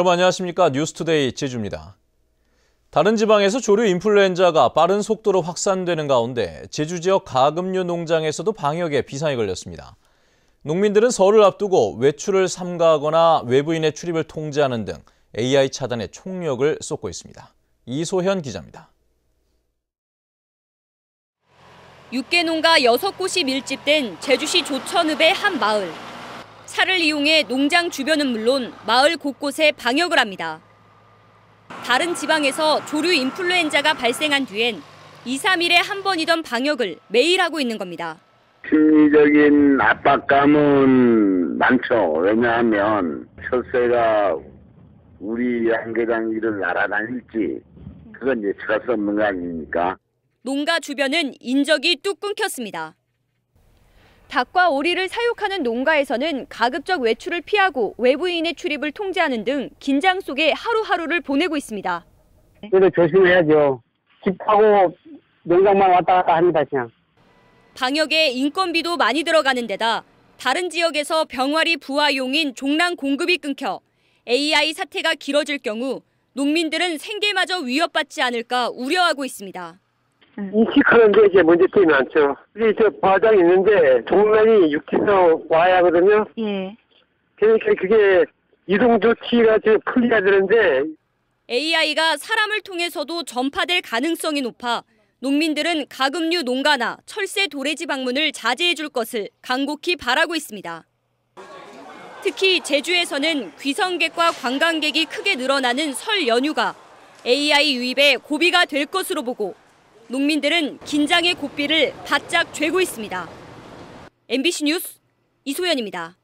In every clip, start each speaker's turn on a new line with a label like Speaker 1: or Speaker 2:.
Speaker 1: 여러분 안녕하십니까 뉴스투데이 제주입니다. 다른 지방에서 조류 인플루엔자가 빠른 속도로 확산되는 가운데 제주 지역 가금류 농장에서도 방역에 비상이 걸렸습니다. 농민들은 설을 앞두고 외출을 삼가하거나 외부인의 출입을 통제하는 등 AI 차단에 총력을 쏟고 있습니다. 이소현 기자입니다.
Speaker 2: 6개 농가 6곳이 밀집된 제주시 조천읍의 한 마을. 살을 이용해 농장 주변은 물론 마을 곳곳에 방역을 합니다. 다른 지방에서 조류 인플루엔자가 발생한 뒤엔 2, 3일에 한 번이던 방역을 매일 하고 있는 겁니다.
Speaker 3: 심리적인 압박감은 많죠. 왜냐하면 철새가 우리 양계장 일을 날아다닐지 그건 이제 찾을 수 없는 거 아닙니까?
Speaker 2: 농가 주변은 인적이 뚝 끊겼습니다. 닭과 오리를 사육하는 농가에서는 가급적 외출을 피하고 외부인의 출입을 통제하는 등 긴장 속에 하루하루를 보내고 있습니다.
Speaker 4: 그래도 조심해야죠. 집하고 농장만 왔다 갔다 합니다, 그냥.
Speaker 2: 방역에 인건비도 많이 들어가는 데다 다른 지역에서 병아리 부화용인 종란 공급이 끊겨 AI 사태가 길어질 경우 농민들은 생계마저 위협받지 않을까 우려하고 있습니다.
Speaker 4: 인식하는데 이제 문제점이 많죠. 우리 저 과장 있는데 종란이 육지에서 와야 하거든요.
Speaker 5: 예.
Speaker 4: 그러니까 그게 이동 조치가 좀 풀려야 되는데
Speaker 2: AI가 사람을 통해서도 전파될 가능성이 높아 농민들은 가금류 농가나 철새 도래지 방문을 자제해 줄 것을 간곡히 바라고 있습니다. 특히 제주에서는 귀성객과 관광객이 크게 늘어나는 설 연휴가 AI 유입에 고비가 될 것으로 보고 농민들은 긴장의 고삐를 바짝 죄고 있습니다. MBC 뉴스 이소연입니다.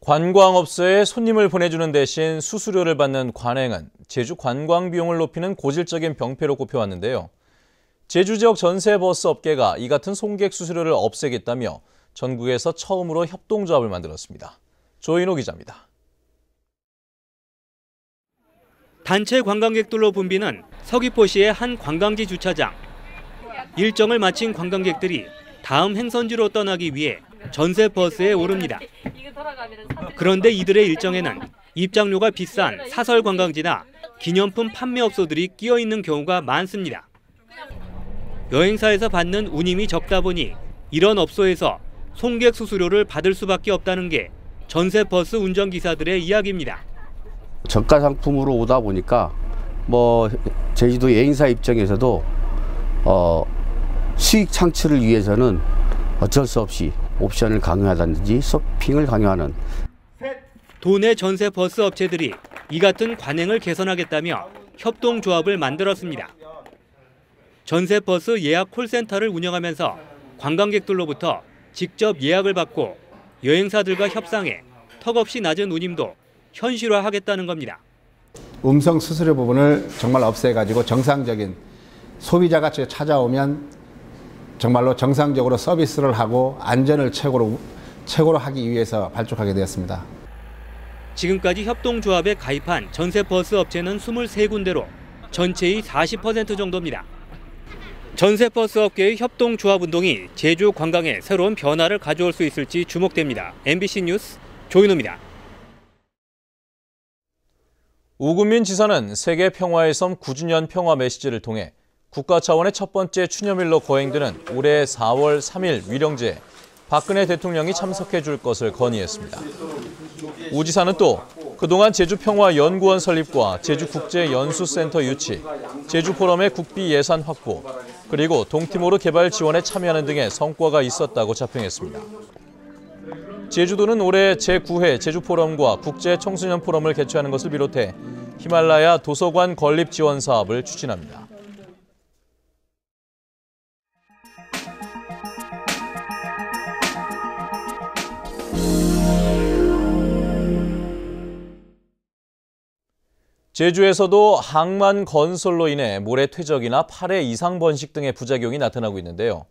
Speaker 1: 관광업소에 손님을 보내주는 대신 수수료를 받는 관행은 제주 관광 비용을 높이는 고질적인 병폐로 꼽혀왔는데요. 제주 지역 전세버스 업계가 이 같은 송객 수수료를 없애겠다며 전국에서 처음으로 협동조합을 만들었습니다. 조인호 기자입니다.
Speaker 6: 단체 관광객들로 붐비는 서귀포시의 한 관광지 주차장. 일정을 마친 관광객들이 다음 행선지로 떠나기 위해 전세 버스에 오릅니다. 그런데 이들의 일정에는 입장료가 비싼 사설 관광지나 기념품 판매업소들이 끼어 있는 경우가 많습니다. 여행사에서 받는 운임이 적다 보니 이런 업소에서 송객 수수료를 받을 수밖에 없다는 게 전세 버스 운전기사들의 이야기입니다.
Speaker 7: 저가 상품으로 오다 보니까 뭐 제주도 여행사 입장에서도 어 수익 창출을 위해서는 어쩔 수 없이 옵션을 강요하든지 서핑을 강요하는
Speaker 6: 도내 전세 버스 업체들이 이 같은 관행을 개선하겠다며 협동조합을 만들었습니다. 전세 버스 예약 콜센터를 운영하면서 관광객들로부터 직접 예약을 받고 여행사들과 협상해 턱없이 낮은 운임도 현실화하겠다는 겁니다.
Speaker 8: 음성 수수료 부분을 정말 없애가지고 정상적인 소비자가 찾아오면 정말로 정상적으로 서비스를 하고 안전을 최고로 최고로 하기 위해서 발족하게 되었습니다.
Speaker 6: 지금까지 협동조합에 가입한 전세 버스 업체는 23군데로 전체의 40% 정도입니다. 전세 버스 업계의 협동조합 운동이 제주 관광에 새로운 변화를 가져올 수 있을지 주목됩니다. MBC 뉴스 조인호입니다.
Speaker 1: 우금민 지사는 세계 평화의 섬 9주년 평화 메시지를 통해 국가 차원의 첫 번째 추념일로 거행되는 올해 4월 3일 위령제에 박근혜 대통령이 참석해 줄 것을 건의했습니다. 우 지사는 또 그동안 제주평화연구원 설립과 제주국제연수센터 유치, 제주포럼의 국비 예산 확보, 그리고 동티모르 개발 지원에 참여하는 등의 성과가 있었다고 자평했습니다. 제주도는 올해 제9회 제주포럼과 국제청소년포럼을 개최하는 것을 비롯해 히말라야 도서관 건립 지원 사업을 추진합니다. 제주에서도 항만 건설로 인해 모래 퇴적이나 파래 이상 번식 등의 부작용이 나타나고 있는데요.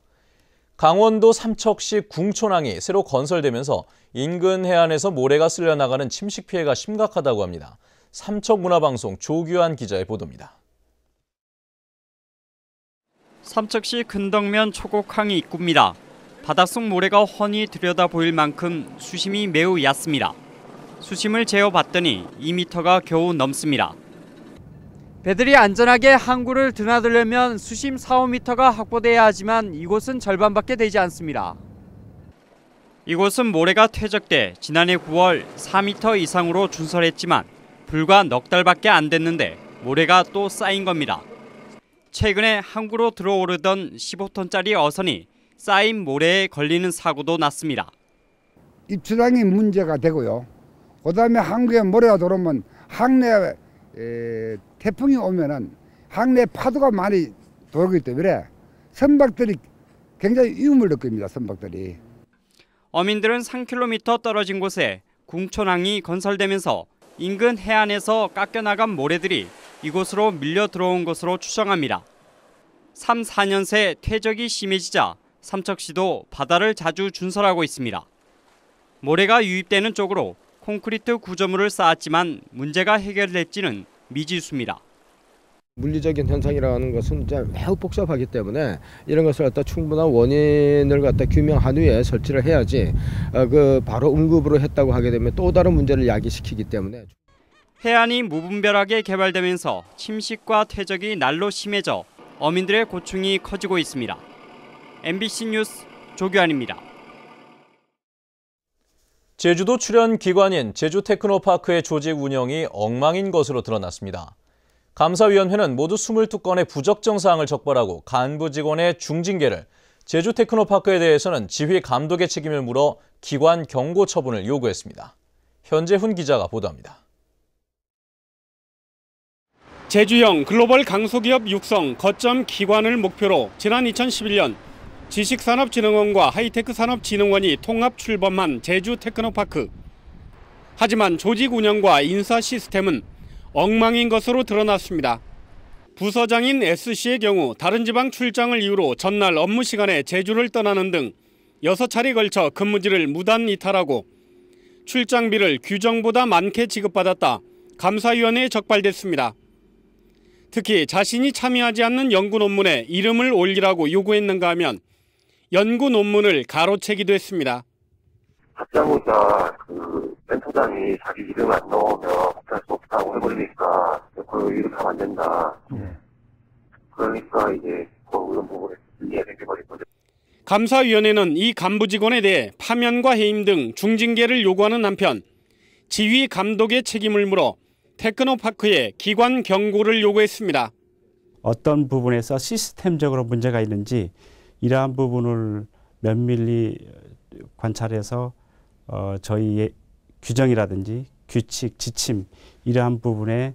Speaker 1: 강원도 삼척시 궁촌항이 새로 건설되면서 인근 해안에서 모래가 쓸려 나가는 침식 피해가 심각하다고 합니다. 삼척문화방송 조규환 기자의 보도입니다.
Speaker 9: 삼척시 근덕면 초곡항이 입구입니다. 바닷속 모래가 훤히 들여다 보일 만큼 수심이 매우 얕습니다. 수심을 재어봤더니 2m가 겨우 넘습니다.
Speaker 5: 배들이 안전하게 항구를 드나들려면 수심 4, 5m가 확보돼야 하지만 이곳은 절반밖에 되지 않습니다.
Speaker 9: 이곳은 모래가 퇴적돼 지난해 9월 4m 이상으로 준설했지만 불과 넉 달밖에 안 됐는데 모래가 또 쌓인 겁니다. 최근에 항구로 들어오르던 15톤짜리 어선이 쌓인 모래에 걸리는 사고도 났습니다.
Speaker 10: 입수량이 문제가 되고요. 그다음에 항구에 모래가 들어오면 항내 에, 태풍이 오면은 항내 파도가 많이 돌기 때문에 선박들이 굉장히 위험을 느낍니다. 선박들이.
Speaker 9: 어민들은 3km 떨어진 곳에 궁촌항이 건설되면서 인근 해안에서 깎여나간 모래들이 이곳으로 밀려 들어온 것으로 추정합니다. 3, 4년 새 퇴적이 심해지자 삼척시도 바다를 자주 준설하고 있습니다. 모래가 유입되는 쪽으로 콘크리트 구조물을 쌓았지만 문제가 해결될지는 미지수입니다.
Speaker 11: 물리적인 현상이라는 것은 매우 복잡하기 때문에 이런 것을 갖다 충분한 원인을 갖다 규명한 후에 설치를 해야지 그 바로 응급으로 했다고 하게 되면 또 다른 문제를 야기시키기 때문에
Speaker 9: 해안이 무분별하게 개발되면서 침식과 퇴적이 날로 심해져 어민들의 고충이 커지고 있습니다. MBC 뉴스 조규환입니다.
Speaker 1: 제주도 출연 기관인 제주테크노파크의 조직 운영이 엉망인 것으로 드러났습니다. 감사위원회는 모두 22건의 부적정 사항을 적발하고 간부 직원의 중징계를 제주테크노파크에 대해서는 지휘 감독의 책임을 물어 기관 경고 처분을 요구했습니다. 현재훈 기자가 보도합니다.
Speaker 12: 제주형 글로벌 강소기업 육성 거점 기관을 목표로 지난 2011년 지식산업진흥원과 하이테크산업진흥원이 통합 출범한 제주 테크노파크. 하지만 조직 운영과 인사 시스템은 엉망인 것으로 드러났습니다. 부서장인 S씨의 경우 다른 지방 출장을 이유로 전날 업무 시간에 제주를 떠나는 등 6차례 걸쳐 근무지를 무단 이탈하고 출장비를 규정보다 많게 지급받았다 감사위원회에 적발됐습니다. 특히 자신이 참여하지 않는 연구 논문에 이름을 올리라고 요구했는가 하면 연구 논문을 가로채기도 했습니다.
Speaker 13: 답장보다 그 멘토장이 자기 이름 안 넣으면 답할 수 없다고 해버리니까 그 이름 하면 안 된다. 그러니까 이제 그 이런 부분에 이해가 생겨버린 거죠.
Speaker 12: 감사위원회는 이 간부 직원에 대해 파면과 해임 등 중징계를 요구하는 한편 지휘 감독의 책임을 물어 테크노파크에 기관 경고를 요구했습니다.
Speaker 14: 어떤 부분에서 시스템적으로 문제가 있는지 이러한 부분을 면밀히 관찰해서 어, 저희의 규정이라든지 규칙, 지침 이러한 부분에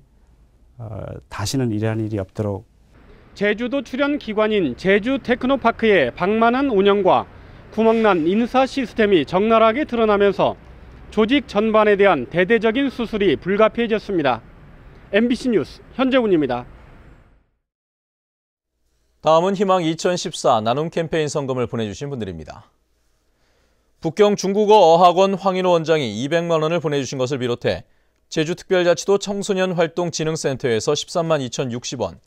Speaker 14: 어, 다시는 이러한 일이 없도록
Speaker 12: 제주도 출연 기관인 제주 테크노파크의 방만한 운영과 구멍난 인사 시스템이 적나라하게 드러나면서 조직 전반에 대한 대대적인 수술이 불가피해졌습니다. MBC 뉴스 현재훈입니다.
Speaker 1: 다음은 희망 2014 나눔 캠페인 성금을 보내주신 분들입니다. 북경 중국어 어학원 황인호 원장이 200만 원을 보내주신 것을 비롯해 제주특별자치도 청소년활동진흥센터에서 13만 2,060원,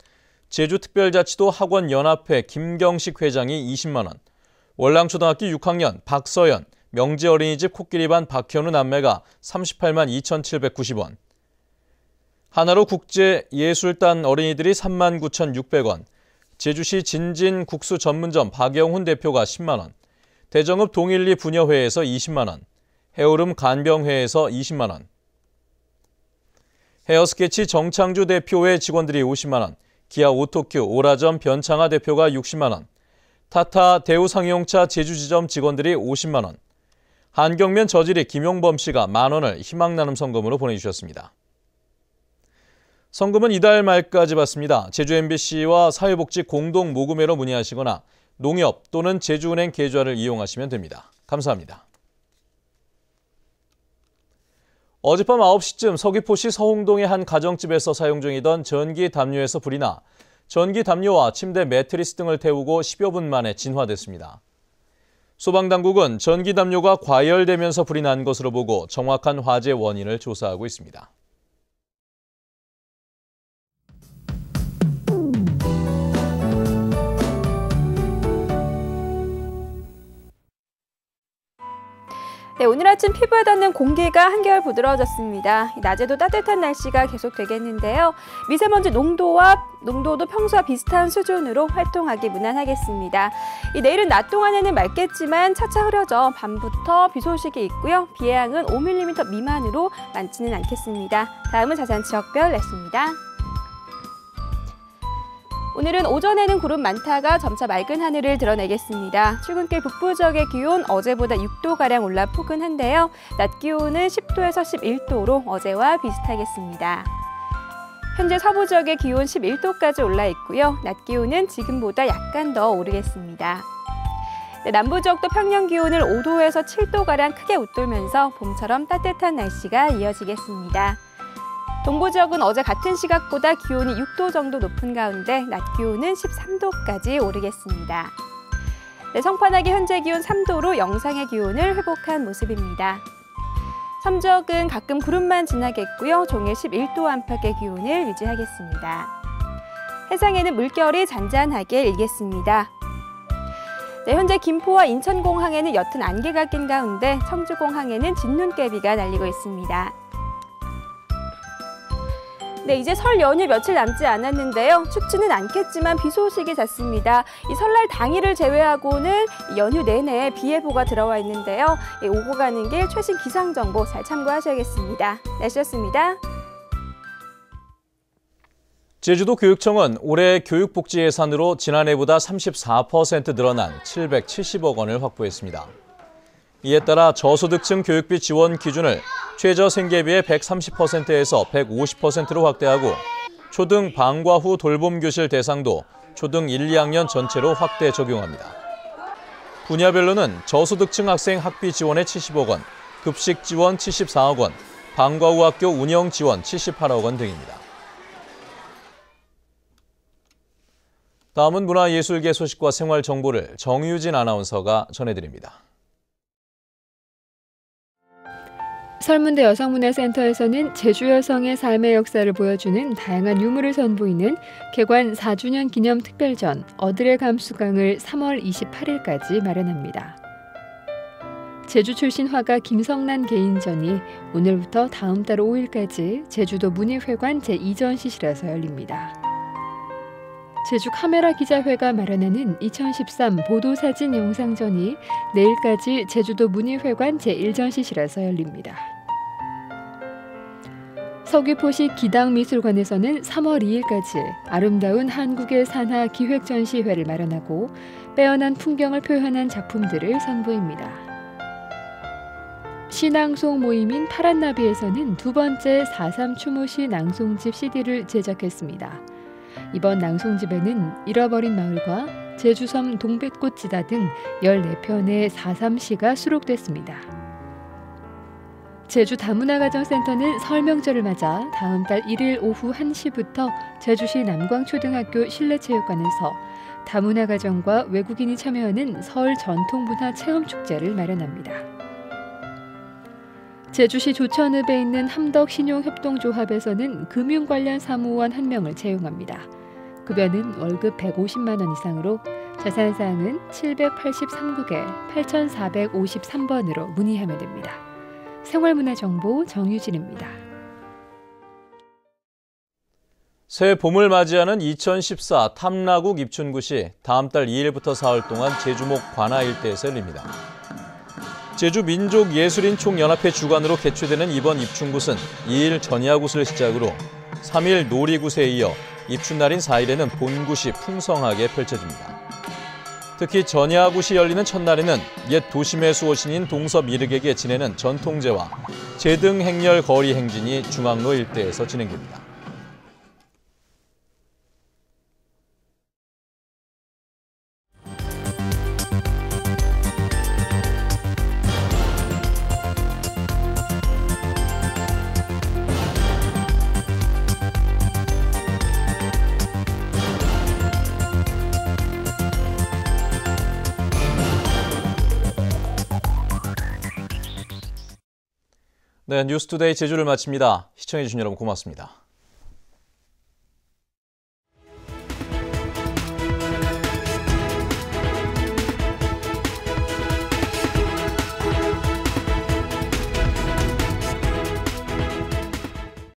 Speaker 1: 제주특별자치도 학원연합회 김경식 회장이 20만 원, 월랑초등학교 6학년 박서연, 명지어린이집 코끼리반 박현우 남매가 38만 2,790원, 하나로 국제예술단 어린이들이 3만 9,600원, 제주시 진진 국수 전문점 박영훈 대표가 10만 원, 대정읍 동일리 부녀회에서 20만 원, 해오름 간병회에서 20만 원, 헤어스케치 정창주 대표의 직원들이 50만 원, 기아 오토큐 오라점 변창하 대표가 60만 원, 타타 대우상용차 제주지점 직원들이 50만 원, 한경면 저지리 김용범 씨가 만 원을 희망나눔 성금으로 보내주셨습니다. 성금은 이달 말까지 받습니다. 제주 MBC와 사회복지 공동 모금회로 문의하시거나 농협 또는 제주은행 계좌를 이용하시면 됩니다. 감사합니다. 어젯밤 9시쯤 서귀포시 서홍동의 한 가정집에서 사용 중이던 전기 담요에서 불이 나 전기 담요와 침대 매트리스 등을 태우고 10여 분 만에 진화됐습니다. 소방당국은 전기 담요가 과열되면서 불이 난 것으로 보고 정확한 화재 원인을 조사하고 있습니다.
Speaker 15: 네, 오늘 아침 피부에 닿는 공기가 한결 부드러워졌습니다. 낮에도 따뜻한 날씨가 계속되겠는데요. 미세먼지 농도와 농도도 평소와 비슷한 수준으로 활동하기 무난하겠습니다. 이 내일은 낮 동안에는 맑겠지만 차차 흐려져 밤부터 비 소식이 있고요. 비 양은 5mm 미만으로 많지는 않겠습니다. 다음은 자세한 지역별 날씨입니다. 오늘은 오전에는 구름 많다가 점차 맑은 하늘을 드러내겠습니다. 출근길 북부 지역의 기온 어제보다 6도가량 올라 포근한데요. 낮 기온은 10도에서 11도로 어제와 비슷하겠습니다. 현재 서부 지역의 기온 11도까지 올라 있고요. 낮 기온은 지금보다 약간 더 오르겠습니다. 네, 남부 지역도 평년 기온을 5도에서 7도가량 크게 웃돌면서 봄처럼 따뜻한 날씨가 이어지겠습니다. 동부 지역은 어제 같은 시각보다 기온이 6도 정도 높은 가운데 낮 기온은 13도까지 오르겠습니다. 네, 성판하기 현재 기온 3도로 영상의 기온을 회복한 모습입니다. 섬지역은 가끔 구름만 지나겠고요. 종일 11도 안팎의 기온을 유지하겠습니다. 해상에는 물결이 잔잔하게 일겠습니다. 네, 현재 김포와 인천공항에는 옅은 안개가 낀 가운데 청주공항에는 진눈깨비가 날리고 있습니다. 네, 이제 설 연휴 며칠 남지 않았는데요. 춥지는 않겠지만 비 소식이 잦습니다. 이 설날 당일을 제외하고는 연휴 내내 비 예보가 들어와 있는데요. 예, 오고 가는 길 최신 기상 정보 잘 참고하셔야겠습니다. 날씨였습니다.
Speaker 1: 제주도 교육청은 올해 교육복지 예산으로 지난해보다 34% 늘어난 770억 원을 확보했습니다. 이에 따라 저소득층 교육비 지원 기준을 최저 생계비의 130%에서 150%로 확대하고 초등 방과 후 돌봄 교실 대상도 초등 1, 2학년 전체로 확대 적용합니다. 분야별로는 저소득층 학생 학비 지원에 70억 원, 급식 지원 74억 원, 방과 후 학교 운영 지원 78억 원 등입니다. 다음은 문화예술계 소식과 생활 정보를 정유진 아나운서가 전해드립니다.
Speaker 16: 설문대 여성문화센터에서는 제주 여성의 삶의 역사를 보여주는 다양한 유물을 선보이는 개관 4주년 기념 특별전 어들의 감수강을 3월 28일까지 마련합니다. 제주 출신 화가 김성란 개인전이 오늘부터 다음 달 5일까지 제주도 문예회관 제2전시실에서 열립니다. 제주 카메라 기자회가 마련하는 2013 보도사진 영상전이 내일까지 제주도 문예회관 제1전시실에서 열립니다. 서귀포시 기당미술관에서는 3월 2일까지 아름다운 한국의 산하 기획 전시회를 마련하고 빼어난 풍경을 표현한 작품들을 선보입니다. 시낭송 모임인 파란나비에서는 두 번째 4.3 추모시 낭송집 CD를 제작했습니다. 이번 낭송집에는 잃어버린 마을과 제주섬 동백꽃 지다 등 14편의 4.3시가 수록됐습니다. 제주 다문화가정센터는 설명절을 맞아 다음 달 1일 오후 1시부터 제주시 남광초등학교 실내체육관에서 다문화가정과 외국인이 참여하는 설 전통문화 체험축제를 마련합니다. 제주시 조천읍에 있는 함덕신용협동조합에서는 금융 관련 사무원 한 명을 채용합니다. 급여는 월급 150만 원 이상으로 자세한 사항은 783국에 8453번으로 문의하면 됩니다. 생활문화정보 정유진입니다.
Speaker 1: 새 봄을 맞이하는 2014 탐라국 입춘굿이 다음 달 2일부터 사흘 동안 제주목 관하 일대에서 열립니다. 제주 민족예술인 총연합회 주관으로 개최되는 이번 입춘굿은 2일 전야굿을 시작으로 3일 놀이굿에 이어 입춘날인 4일에는 본굿이 풍성하게 펼쳐집니다. 특히 전야굿이 열리는 첫날에는 옛 도심의 수호신인 이르객에 지내는 전통제와 제등 행렬 거리 행진이 중앙로 일대에서 진행됩니다. 네, 뉴스투데이 제주를 마칩니다. 시청해주신 여러분 고맙습니다.